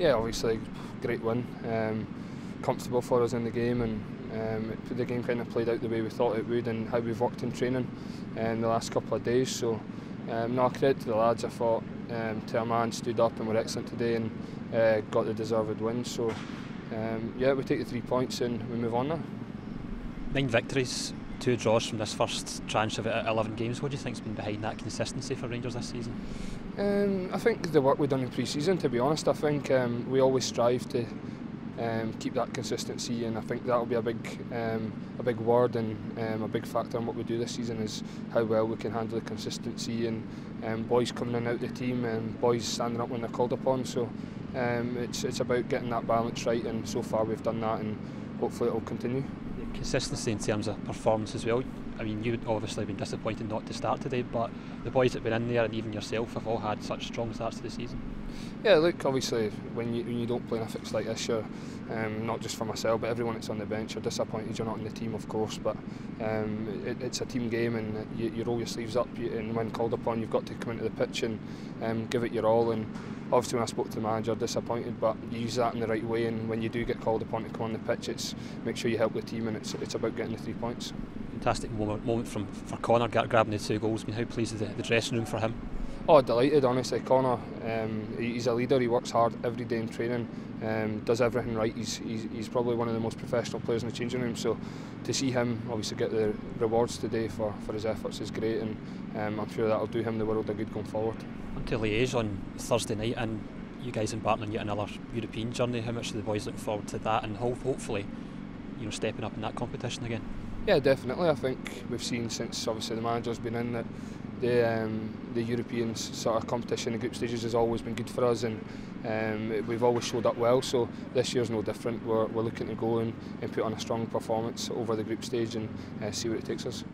yeah, obviously, great win. Um, comfortable for us in the game and um, it, the game kind of played out the way we thought it would and how we've worked in training um, the last couple of days. So, um, no, credit to the lads. I thought um, to a man stood up and were excellent today and uh, got the deserved win. So, um, yeah, we take the three points and we move on now. Nine victories, two draws from this first tranche of 11 games. What do you think's been behind that consistency for Rangers this season? Um, I think the work we've done in pre-season. To be honest, I think um, we always strive to um, keep that consistency, and I think that'll be a big, um, a big word and um, a big factor in what we do this season is how well we can handle the consistency and um, boys coming in and out the team and boys standing up when they're called upon. So um, it's it's about getting that balance right, and so far we've done that, and hopefully it will continue. consistency in terms of performance as well. I mean, you've obviously have been disappointed not to start today, but the boys that been in there and even yourself have all had such strong starts to the season. Yeah, look, obviously when you when you don't play in a fix like this, you're um, not just for myself, but everyone that's on the bench. You're disappointed you're not in the team, of course, but um, it, it's a team game, and you, you roll your sleeves up. And when called upon, you've got to come into the pitch and um, give it your all. And obviously, when I spoke to the manager, disappointed, but you use that in the right way. And when you do get called upon to come on the pitch, it's make sure you help the team, and it's it's about getting the three points. Fantastic moment, moment from for Connor grabbing the two goals. I mean, how pleased is the, the dressing room for him? Oh, delighted, honestly. Connor, um, he's a leader. He works hard every day in training, um, does everything right. He's, he's, he's probably one of the most professional players in the changing room. So to see him obviously get the rewards today for, for his efforts is great, and um, I'm sure that'll do him the world of good going forward. Until to Liège on Thursday night, and you guys embarking on yet another European journey. How much are the boys look forward to that, and hope hopefully, you know, stepping up in that competition again? Yeah, definitely. I think we've seen since obviously the manager's been in that the um, the European sort of competition, the group stages has always been good for us, and um, we've always showed up well. So this year's no different. We're, we're looking to go and, and put on a strong performance over the group stage and uh, see where it takes us.